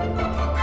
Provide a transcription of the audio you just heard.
Música